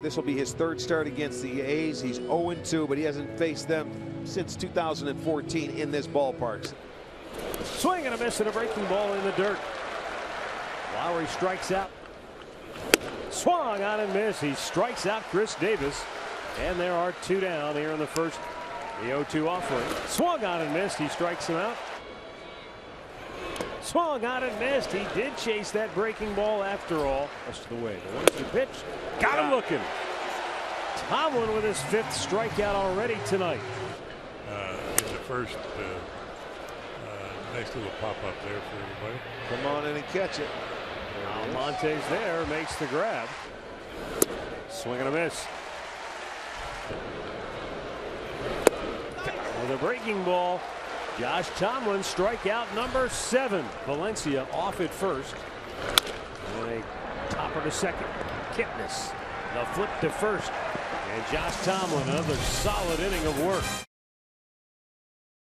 This will be his third start against the A's. He's 0-2, but he hasn't faced them since 2014 in this ballpark. Swing and a miss and a breaking ball in the dirt. Lowrie strikes out. Swung on and miss. He strikes out Khris Davis. And there are two down here in the first. The 0-2 offering. Swung on and missed. He strikes him out. Swung on and missed. He did chase that breaking ball after all. Rest of the way. The one two pitch. Got him looking. Tomlin with his fifth strikeout already tonight. Uh, in the first, uh, uh, nice little pop up there for everybody. Come on in and catch it. Almonte's there, makes the grab. Swing and a miss. With a breaking ball, Josh Tomlin strikeout number seven. Valencia off at first. And a topper to second. Kipnis. The flip to first. And Josh Tomlin, another solid inning of work.